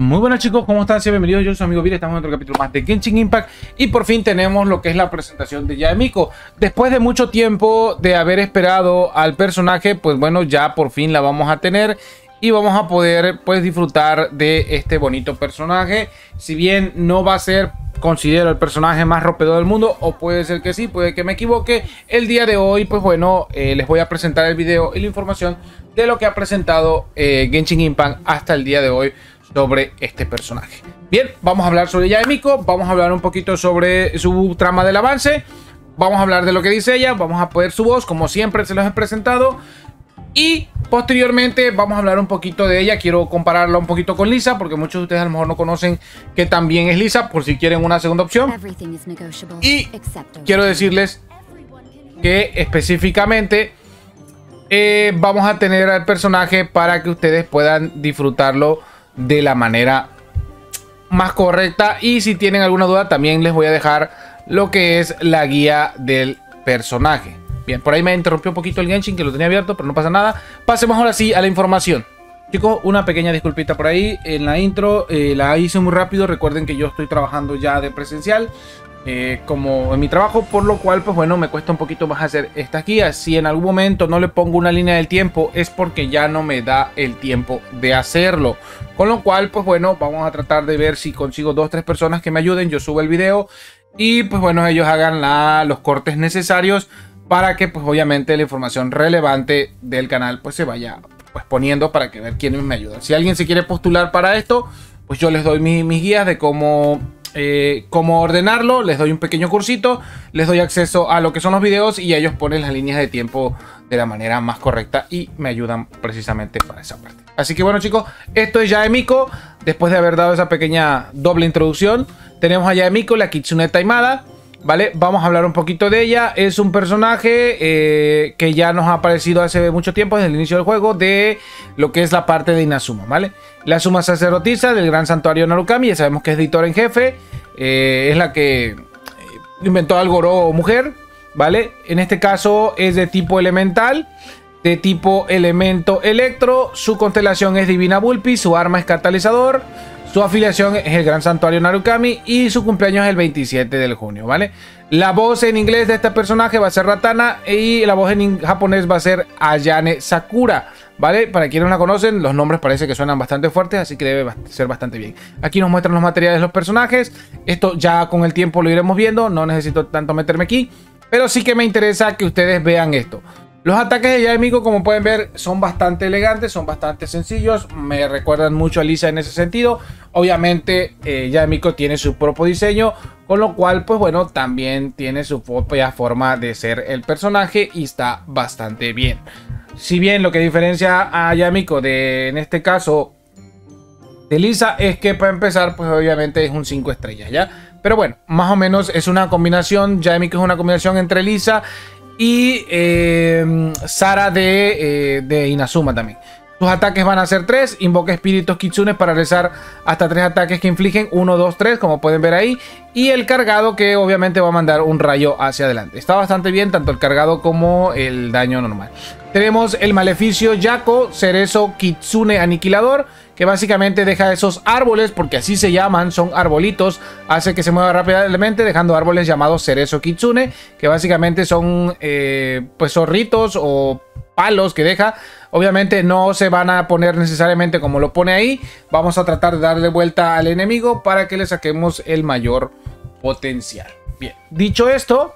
Muy buenas chicos, ¿cómo están? Bienvenidos, yo soy su amigo Vir, estamos en otro capítulo más de Genshin Impact y por fin tenemos lo que es la presentación de Yaemiko. Después de mucho tiempo de haber esperado al personaje, pues bueno, ya por fin la vamos a tener y vamos a poder pues disfrutar de este bonito personaje. Si bien no va a ser considero el personaje más rompedor del mundo o puede ser que sí, puede que me equivoque. El día de hoy pues bueno, eh, les voy a presentar el video y la información de lo que ha presentado eh, Genshin Impact hasta el día de hoy sobre este personaje. Bien, vamos a hablar sobre Yaemiko, vamos a hablar un poquito sobre su trama del avance, vamos a hablar de lo que dice ella, vamos a poder su voz, como siempre se los he presentado, y posteriormente vamos a hablar un poquito de ella, quiero compararla un poquito con Lisa, porque muchos de ustedes a lo mejor no conocen que también es Lisa, por si quieren una segunda opción. Y quiero decirles que específicamente eh, vamos a tener al personaje para que ustedes puedan disfrutarlo de la manera más correcta. Y si tienen alguna duda, también les voy a dejar lo que es la guía del personaje. Bien, por ahí me interrumpió un poquito el Genshin, que lo tenía abierto, pero no pasa nada. Pasemos ahora sí a la información. Chicos, una pequeña disculpita por ahí. En la intro eh, la hice muy rápido. Recuerden que yo estoy trabajando ya de presencial. Eh, como en mi trabajo, por lo cual, pues bueno, me cuesta un poquito más hacer estas guías. Si en algún momento no le pongo una línea del tiempo, es porque ya no me da el tiempo de hacerlo. Con lo cual, pues bueno, vamos a tratar de ver si consigo dos, tres personas que me ayuden. Yo subo el video y pues bueno, ellos hagan los cortes necesarios para que pues obviamente la información relevante del canal pues se vaya pues poniendo para que ver quiénes me ayudan. Si alguien se quiere postular para esto, pues yo les doy mis guías de cómo eh, cómo ordenarlo, les doy un pequeño cursito, les doy acceso a lo que son los videos y ellos ponen las líneas de tiempo de la manera más correcta y me ayudan precisamente para esa parte. Así que bueno chicos, esto es Yaemiko, después de haber dado esa pequeña doble introducción, tenemos a Yaemiko, la Kitsune Taimada, ¿vale? Vamos a hablar un poquito de ella. Es un personaje eh, que ya nos ha aparecido hace mucho tiempo, desde el inicio del juego, de lo que es la parte de Inazuma, ¿vale? La suma sacerdotisa del gran santuario Narukami, ya sabemos que es editor en jefe, eh, es la que inventó al Goro mujer, ¿vale? En este caso es de tipo elemental, de tipo elemento electro, su constelación es Divina Bulpi, su arma es catalizador, su afiliación es el Gran Santuario Narukami y su cumpleaños es el 27 de junio, ¿vale? La voz en inglés de este personaje va a ser Ratana y la voz en japonés va a ser Ayane Sakura, ¿vale? Para quienes no la conocen, los nombres parece que suenan bastante fuertes, así que debe ser bastante bien. Aquí nos muestran los materiales de los personajes. Esto ya con el tiempo lo iremos viendo, no necesito tanto meterme aquí, pero sí que me interesa que ustedes vean esto. Los ataques de Yaemiko, como pueden ver, son bastante elegantes, son bastante sencillos. Me recuerdan mucho a Lisa en ese sentido. Obviamente, eh, Yaemiko tiene su propio diseño, con lo cual, pues bueno, también tiene su propia forma de ser el personaje y está bastante bien. Si bien lo que diferencia a Yamiko de, en este caso, de Lisa, es que para empezar, pues obviamente es un 5 estrellas, ¿ya? Pero bueno, más o menos es una combinación, Yamiko es una combinación entre Lisa y eh, Sara de, eh, de Inazuma también. Sus ataques van a ser 3. Invoca espíritus kitsunes para realizar hasta 3 ataques que infligen 1, 2, 3, como pueden ver ahí. Y el cargado que obviamente va a mandar un rayo hacia adelante. Está bastante bien tanto el cargado como el daño normal. Tenemos el maleficio Yako Cerezo Kitsune Aniquilador. Que básicamente deja esos árboles, porque así se llaman, son arbolitos. Hace que se mueva rápidamente dejando árboles llamados Cerezo Kitsune. Que básicamente son eh, pues zorritos o palos que deja. Obviamente no se van a poner necesariamente como lo pone ahí. Vamos a tratar de darle vuelta al enemigo para que le saquemos el mayor potencial. Bien, dicho esto,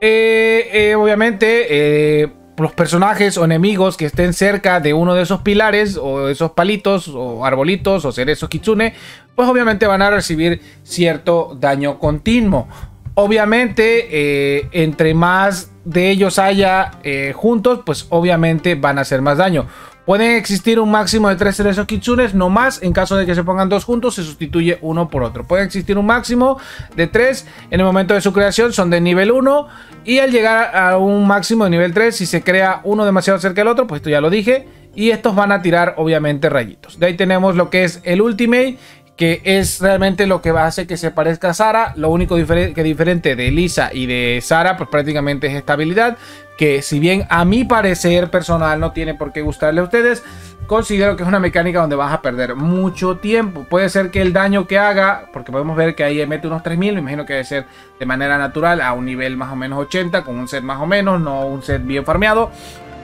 eh, eh, obviamente los personajes o enemigos que estén cerca de uno de esos pilares o esos palitos o arbolitos o cerezos kitsune, pues obviamente van a recibir cierto daño continuo. Obviamente, entre más de ellos haya eh, juntos, pues obviamente van a hacer más daño. Pueden existir un máximo de 3 cerezos kitsunes, no más. En caso de que se pongan dos juntos, se sustituye uno por otro. Puede existir un máximo de 3 en el momento de su creación, son de nivel 1. Y al llegar a un máximo de nivel 3, si se crea uno demasiado cerca del otro, pues esto ya lo dije. Y estos van a tirar obviamente rayitos. De ahí tenemos lo que es el Ultimate, que es realmente lo que va a hacer que se parezca a Sara. Lo único que diferente de Lisa y de Sara, pues prácticamente es estabilidad, que si bien a mi parecer personal no tiene por qué gustarle a ustedes, considero que es una mecánica donde vas a perder mucho tiempo. Puede ser que el daño que haga, porque podemos ver que ahí mete unos 3000, me imagino que debe ser de manera natural a un nivel más o menos 80, con un set más o menos, no un set bien farmeado,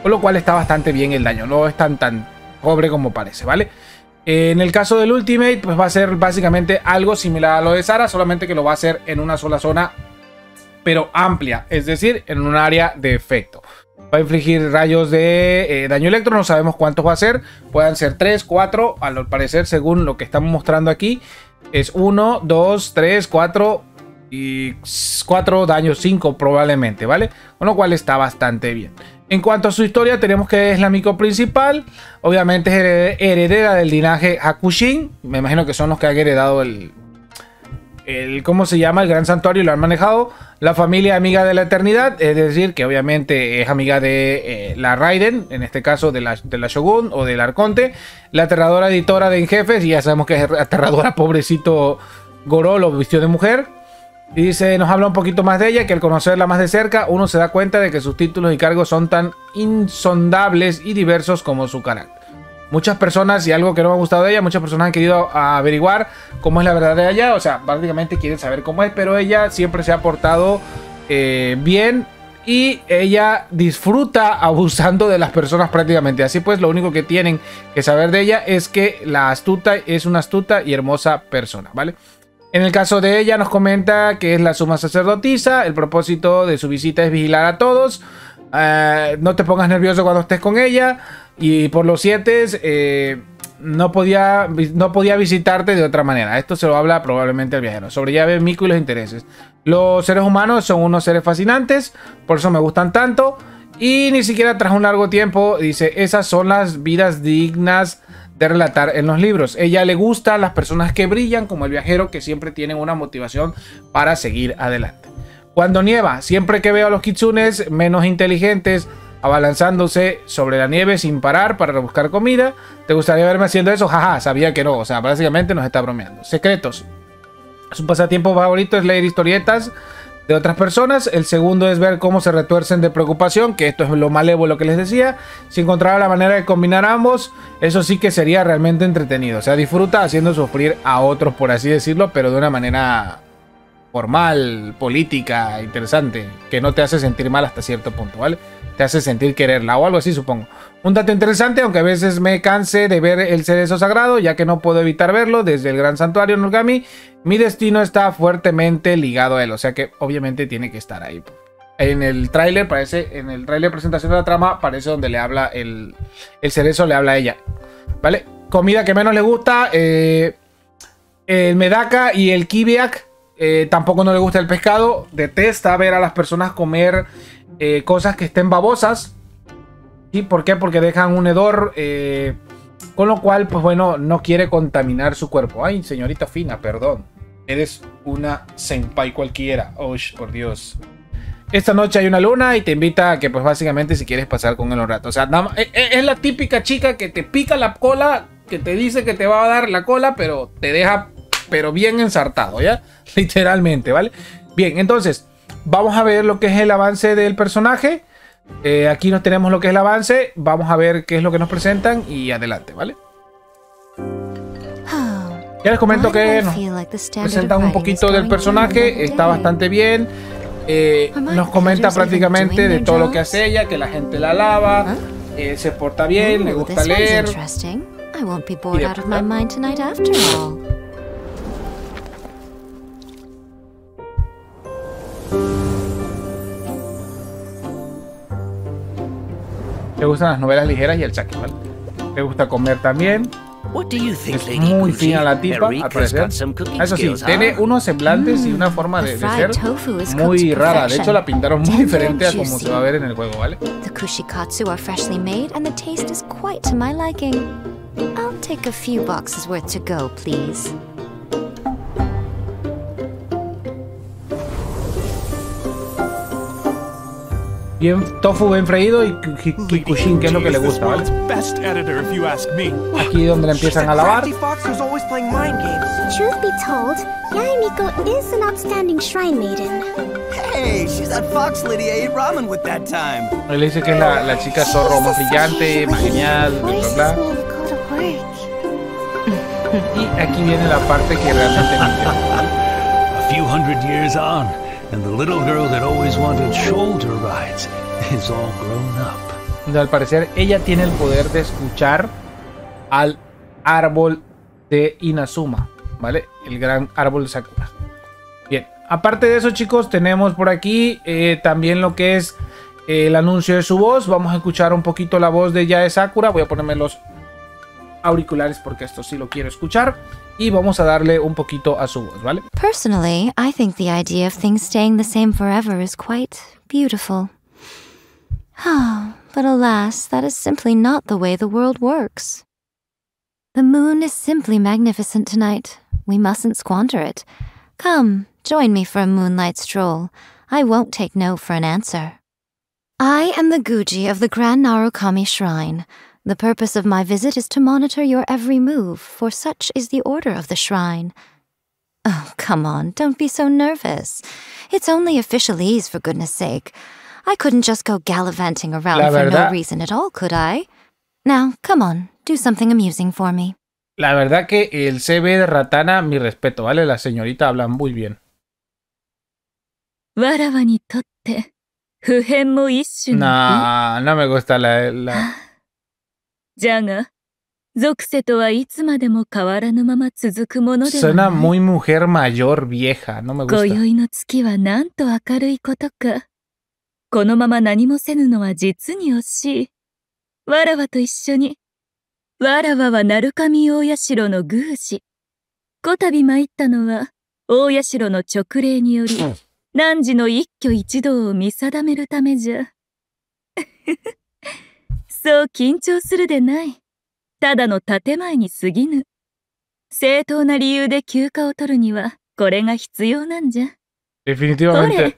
con lo cual está bastante bien el daño, no es tan tan pobre como parece, ¿vale? En el caso del Ultimate, pues va a ser básicamente algo similar a lo de Sara, solamente que lo va a hacer en una sola zona, pero amplia, es decir, en un área de efecto. Va a infligir rayos de eh, daño electro, no sabemos cuántos va a ser. Pueden ser 3, 4, al parecer, según lo que estamos mostrando aquí. Es 1, 2, 3, 4 y 4 daños, 5 probablemente, ¿vale? Con lo cual está bastante bien. En cuanto a su historia, tenemos que es la amigo principal. Obviamente es heredera del linaje Hakushin. Me imagino que son los que han heredado el, el, ¿cómo se llama? El gran santuario y lo han manejado. La familia amiga de la eternidad, es decir, que obviamente es amiga de eh, la Raiden, en este caso de la, de la, Shogun o del Arconte. La aterradora editora de En Jefes, y ya sabemos que es aterradora, pobrecito Goro lo vistió de mujer. Y dice, nos habla un poquito más de ella, que al conocerla más de cerca, uno se da cuenta de que sus títulos y cargos son tan insondables y diversos como su carácter. Muchas personas, y algo que no me ha gustado de ella, muchas personas han querido averiguar cómo es la verdad de ella. O sea, prácticamente quieren saber cómo es, pero ella siempre se ha portado eh, bien y ella disfruta abusando de las personas prácticamente. Así pues, lo único que tienen que saber de ella es que la astuta es una astuta y hermosa persona, ¿vale? En el caso de ella nos comenta que es la suma sacerdotisa, el propósito de su visita es vigilar a todos, eh, no te pongas nervioso cuando estés con ella. Y por los siete eh, no, podía, no podía visitarte de otra manera. Esto se lo habla probablemente el viajero. Sobre llave, Mico y los intereses. Los seres humanos son unos seres fascinantes. Por eso me gustan tanto. Y ni siquiera tras un largo tiempo dice, esas son las vidas dignas relatar en los libros. Ella le gusta a las personas que brillan, como el viajero, que siempre tienen una motivación para seguir adelante. Cuando nieva, siempre que veo a los kitsunes menos inteligentes abalanzándose sobre la nieve sin parar para buscar comida, ¿te gustaría verme haciendo eso? Jaja, sabía que no, o sea, básicamente nos está bromeando. Secretos. Su pasatiempo favorito es leer historietas de otras personas. El segundo es ver cómo se retuercen de preocupación, que esto es lo malévolo que les decía. Si encontrara la manera de combinar ambos, eso sí que sería realmente entretenido. O sea, disfruta haciendo sufrir a otros, por así decirlo, pero de una manera formal, política, interesante, que no te hace sentir mal hasta cierto punto, ¿vale? Te hace sentir quererla o algo así, supongo. Un dato interesante, aunque a veces me canse de ver el cerezo sagrado, ya que no puedo evitar verlo desde el gran santuario Norgami, mi destino está fuertemente ligado a él, o sea que obviamente tiene que estar ahí. En el tráiler parece, en el tráiler presentación de la trama, parece donde le habla el, el cerezo, le habla a ella, ¿vale? Comida que menos le gusta, eh, el medaka y el kibiak eh, tampoco no le gusta el pescado. Detesta ver a las personas comer eh, cosas que estén babosas. ¿Y por qué? Porque dejan un hedor. Eh, con lo cual, pues bueno, no quiere contaminar su cuerpo. Ay, señorita fina, perdón. Eres una senpai cualquiera. Oh, por Dios. Esta noche hay una luna y te invita a que, pues básicamente, si quieres pasar con él un rato. O sea, es la típica chica que te pica la cola, que te dice que te va a dar la cola, pero te deja, pero bien ensartado, ¿ya? literalmente, ¿vale? Bien, entonces, vamos a ver lo que es el avance del personaje. Eh, aquí nos tenemos lo que es el avance. Vamos a ver qué es lo que nos presentan y adelante, ¿vale? Ya les comento que nos presentan un poquito del personaje. Está bastante bien. Eh, nos comenta prácticamente de todo lo que hace ella, que la gente la alaba, eh, se porta bien, le gusta leer. Le gustan las novelas ligeras y el chaki, ¿vale? Le gusta comer también. Es muy fina la tipa, al parecer. Eso sí, tiene unos semblantes y una forma de, de, ser muy rara. De hecho, la pintaron muy diferente a como se va a ver en el juego, ¿vale? The kushikatsu are freshly made and the taste is quite to my liking. I'll take a few boxes worth to go, please. Bien tofu bien freído y kikushin, que es lo que le gusta, ¿vale? Aquí donde le empiezan a lavar. Truth be told, Yaemiko is an outstanding shrine maiden. Hey, she's that fox lady I ate ramen with that time. Él dice que es la, la chica zorro más brillante, más genial, bla bla bla. Y aquí viene la parte que realmente me interesa. A few hundred years on, Donde al parecer ella tiene el poder de escuchar al árbol de Inazuma, ¿vale? El gran árbol de Sakura. Bien, aparte de eso chicos, tenemos por aquí eh, también lo que es el anuncio de su voz. Vamos a escuchar un poquito la voz de Yae Sakura. Voy a ponerme los auriculares porque esto sí lo quiero escuchar. Y vamos a darle un poquito a su voz, ¿vale? Personally, I think the idea of things staying the same forever is quite beautiful. Ah, but alas, that is simply not the way the world works. The moon is simply magnificent tonight. We mustn't squander it. Come, join me for a moonlight stroll. I won't take no for an answer. I am the Guji of the Grand Narukami Shrine. The purpose of my visit is to monitor your every move, for such is the order of the shrine. Oh, come on, don't be so nervous. It's only officialese, for goodness sake. I couldn't just go gallivanting around La for no verdad- reason at all, could I? Now, come on, do something amusing for me. La verdad que el CB de Ratana, mi respeto, ¿vale? La señorita habla muy bien. わらわにとって普遍も一種の美 No, no me gusta la... la... じゃが属性とはいつまでも変わらぬまま続くものでは Suena ない。Muy mujer mayor, vieja. No me 今 gusta. 宵の月はなんと明るいことか。このまま何もせぬのは実に惜しい。わらわと一緒に。わらわは鳴神大社の宮司。こたび参ったのは大社の勅令により汝の一挙一動を見定めるためじゃそう緊張するでないただの建前に過ぎぬ正当な理由で休暇を取るにはこれが必要なんじゃ Definitivamente.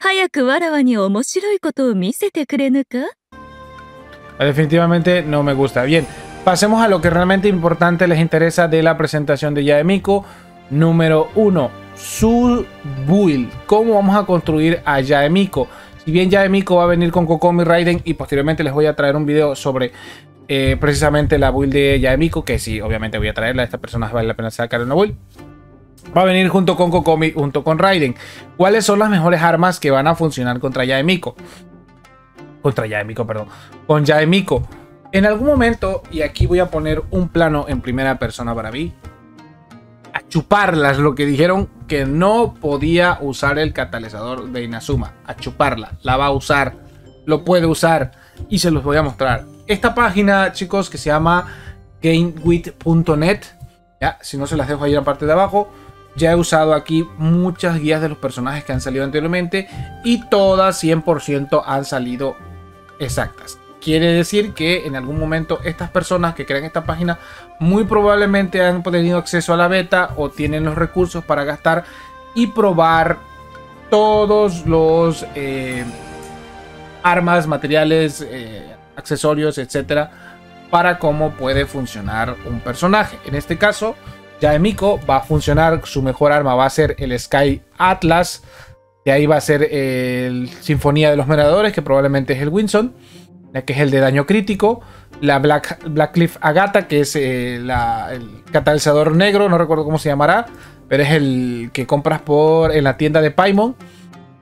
早くわらわに面白いことを見せてくれぬか Definitivamente no me gusta. Bien, pasemos a lo que realmente importante les interesa de la presentación de Yaemiko. Número 1. Su build. ¿Cómo vamos a construir a Yaemiko? Si bien Yaemiko va a venir con Kokomi Raiden y posteriormente les voy a traer un video sobre eh, precisamente la build de Yaemiko, que sí, obviamente voy a traerla. Esta persona vale la pena sacar una build. Va a venir junto con Kokomi, junto con Raiden. ¿Cuáles son las mejores armas que van a funcionar contra Yaemiko? Contra Yaemiko, perdón. Con Yaemiko. En algún momento, y aquí voy a poner un plano en primera persona para mí. Chuparlas, lo que dijeron que no podía usar el catalizador de Inazuma. A chuparla. La va a usar. Lo puede usar. Y se los voy a mostrar. Esta página, chicos, que se llama gamewit.net. Ya, si no se las dejo ahí en la parte de abajo. Ya he usado aquí muchas guías de los personajes que han salido anteriormente y todas 100% han salido exactas. Quiere decir que en algún momento estas personas que crean esta página muy probablemente han tenido acceso a la beta o tienen los recursos para gastar y probar todos los eh, armas, materiales, eh, accesorios, etcétera, para cómo puede funcionar un personaje. En este caso, Yaemiko va a funcionar, su mejor arma va a ser el Sky Atlas, de ahí va a ser el Sinfonía de los Meradores, que probablemente es el Winson, ya que es el de daño crítico, la Black, Blackcliff Agata, que es eh, el catalizador negro, no recuerdo cómo se llamará, pero es el que compras por en la tienda de Paimon.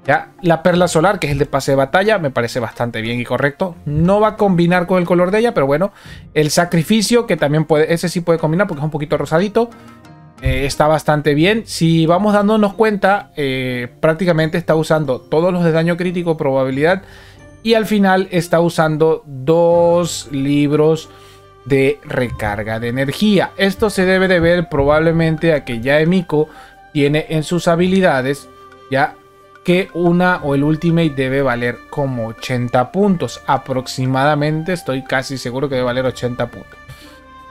Ya, la perla solar, que es el de pase de batalla, me parece bastante bien y correcto. No va a combinar con el color de ella, pero bueno. El sacrificio, que también puede, ese sí puede combinar porque es un poquito rosadito. eh, está bastante bien. Si vamos dándonos cuenta, eh, prácticamente está usando todos los de daño crítico, probabilidad. Y al final está usando dos libros de recarga de energía. Esto se debe de ver probablemente a que ya Emiko tiene en sus habilidades ya que una o el ultimate debe valer como 80 puntos aproximadamente. Estoy casi seguro que debe valer 80 puntos.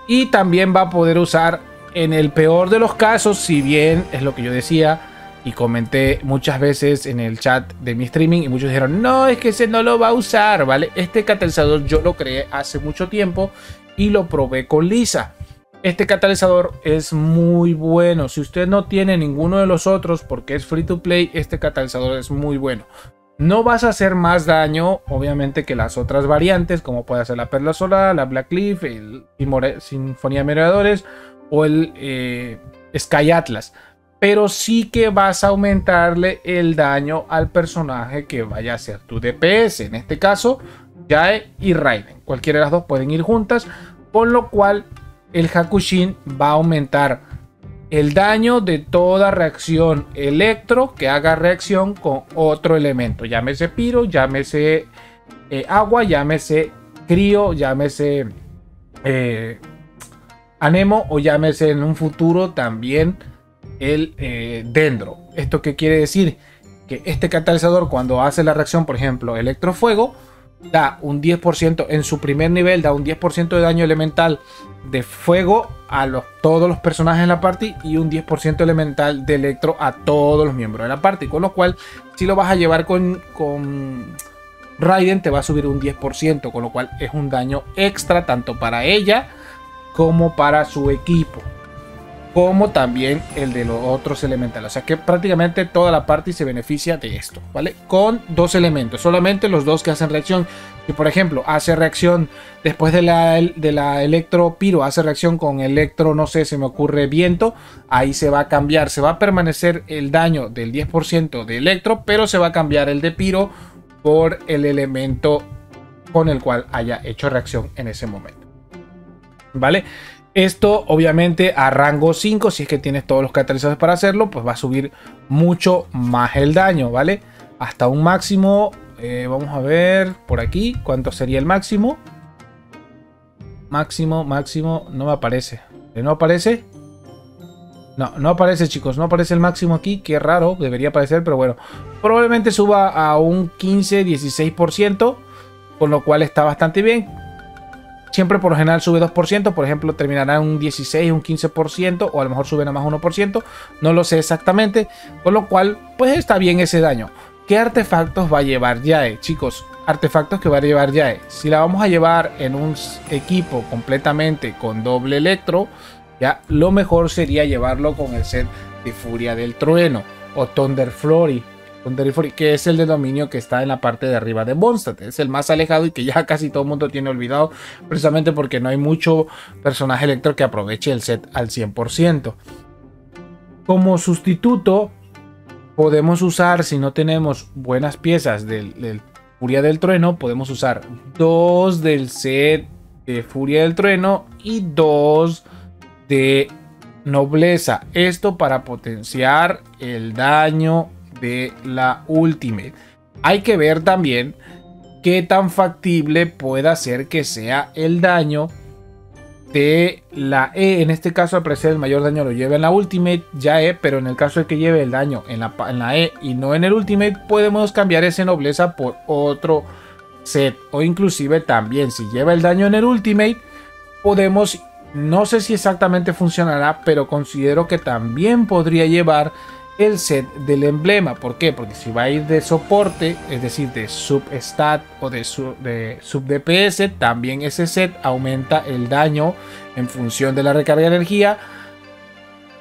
Y también va a poder usar en el peor de los casos, si bien es lo que yo decía y comenté muchas veces en el chat de mi streaming y muchos dijeron, no, es que ese no lo va a usar, ¿vale? Este catalizador yo lo creé hace mucho tiempo y lo probé con Lisa. Este catalizador es muy bueno. Si usted no tiene ninguno de los otros porque es free to play, este catalizador es muy bueno. No vas a hacer más daño, obviamente, que las otras variantes, como puede ser la Perla Solar, la Black Cliff, el Sinfonía de Merodeadores o el eh, Sky Atlas. Pero sí que vas a aumentarle el daño al personaje que vaya a ser tu DPS. En este caso, Jae y Raiden. Cualquiera de las dos pueden ir juntas. Con lo cual el Hakushin va a aumentar el daño de toda reacción electro que haga reacción con otro elemento. Llámese piro, llámese eh, agua, llámese crío, llámese eh, anemo o llámese en un futuro también el eh, dendro. ¿Esto qué quiere decir? Que este catalizador cuando hace la reacción, por ejemplo, electrofuego, da un 10% en su primer nivel, da un 10% de daño elemental de fuego a todos los personajes en la party y un 10% elemental de electro a todos los miembros de la party. Con lo cual, si lo vas a llevar con, con Raiden, te va a subir un 10%, con lo cual es un daño extra tanto para ella como para su equipo como también el de los otros elementales. O sea que prácticamente toda la party se beneficia de esto, ¿vale? Con dos elementos, solamente los dos que hacen reacción. Si por ejemplo hace reacción después de la, de la electro piro, hace reacción con electro, no sé, se me ocurre viento, ahí se va a cambiar, se va a permanecer el daño del 10% de electro, pero se va a cambiar el de piro por el elemento con el cual haya hecho reacción en ese momento. ¿Vale? Esto obviamente a rango 5, si es que tienes todos los catalizadores para hacerlo, pues va a subir mucho más el daño, ¿vale? Hasta un máximo, eh, vamos a ver por aquí, ¿cuánto sería el máximo? Máximo, máximo, no me aparece. ¿No aparece? No, no aparece chicos, no aparece el máximo aquí, qué raro, debería aparecer, pero bueno. Probablemente suba a un 15-16%, con lo cual está bastante bien siempre por lo general sube 2%, por ejemplo terminará en un 16, un 15% o a lo mejor sube nada más 1%, no lo sé exactamente, con lo cual pues está bien ese daño. ¿Qué artefactos va a llevar Yae? Chicos, artefactos que va a llevar Yae. Si la vamos a llevar en un equipo completamente con doble electro, ya lo mejor sería llevarlo con el set de Furia del Trueno o Thunder Flurry que es el de dominio que está en la parte de arriba de Mondstadt. Es el más alejado y que ya casi todo el mundo tiene olvidado, precisamente porque no hay mucho personaje electro que aproveche el set al 100%. Como sustituto, podemos usar, si no tenemos buenas piezas del, Furia del Trueno, podemos usar dos del set de Furia del Trueno y dos de Nobleza. Esto para potenciar el daño de la Ultimate. Hay que ver también qué tan factible pueda ser que sea el daño de la E. En este caso, al parecer, el mayor daño lo lleva en la Ultimate, ya E, pero en el caso de que lleve el daño en la, en la E y no en el Ultimate, podemos cambiar ese nobleza por otro set. O inclusive también, si lleva el daño en el Ultimate, podemos, no sé si exactamente funcionará, pero considero que también podría llevar el set del emblema. ¿Por qué? Porque si va a ir de soporte, es decir, de substat o de, sub, de sub DPS, también ese set aumenta el daño en función de la recarga de energía,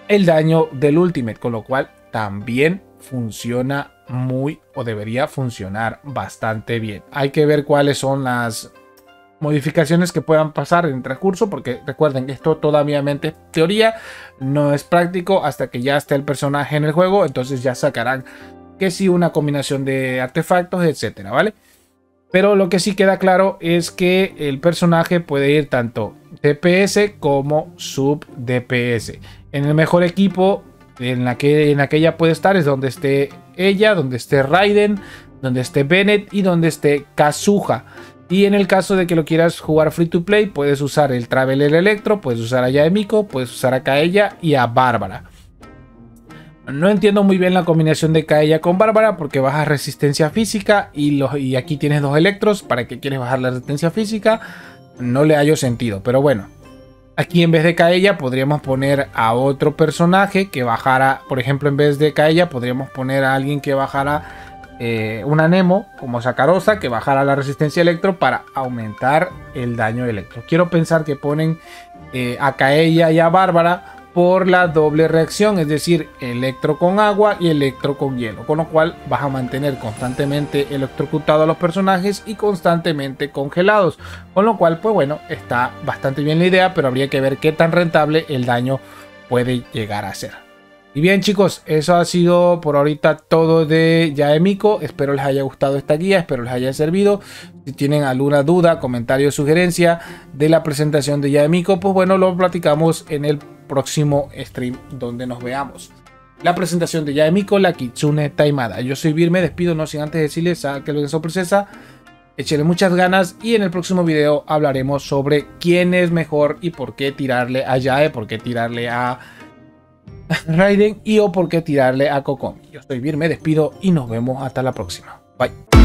el daño del ultimate, con lo cual también funciona muy o debería funcionar bastante bien. Hay que ver cuáles son las modificaciones que puedan pasar en transcurso, porque recuerden que esto todavía es teoría, no es práctico hasta que ya esté el personaje en el juego, entonces ya sacarán que si una combinación de artefactos, etcétera, ¿vale? Pero lo que sí queda claro es que el personaje puede ir tanto DPS como sub DPS. En el mejor equipo en, la que, en aquella puede estar es donde esté ella, donde esté Raiden, donde esté Bennett y donde esté Kazuha. Y en el caso de que lo quieras jugar free to play, puedes usar el Traveler Electro, puedes usar a Yaemiko, puedes usar a Kaella y a Bárbara. No entiendo muy bien la combinación de Kaella con Bárbara porque baja resistencia física y, aquí tienes dos electros. ¿Para qué quieres bajar la resistencia física? No le hallo sentido, pero bueno. Aquí en vez de Kaella podríamos poner a otro personaje que bajara, por ejemplo, en vez de Kaella podríamos poner a alguien que bajara eh, una Nemo como Sacarosa que bajara la resistencia electro para aumentar el daño electro. Quiero pensar que ponen eh, a Kaella y a Bárbara por la doble reacción, es decir, electro con agua y electro con hielo, con lo cual vas a mantener constantemente electrocutado a los personajes y constantemente congelados, con lo cual, pues bueno, está bastante bien la idea, pero habría que ver qué tan rentable el daño puede llegar a ser. Y bien chicos, eso ha sido por ahorita todo de Yaemiko. Espero les haya gustado esta guía, espero les haya servido. Si tienen alguna duda, comentario, sugerencia de la presentación de Yaemiko, pues bueno, lo platicamos en el próximo stream donde nos veamos. La presentación de Yaemiko, la Kitsune Taimada. Yo soy Vir, me despido, no sin antes decirles a que lo de sorpresa. Échenle muchas ganas y en el próximo video hablaremos sobre quién es mejor y por qué tirarle a Yae, por qué tirarle a Raiden y o por qué tirarle a Kokomi. Yo soy Vir, me despido y nos vemos hasta la próxima. Bye.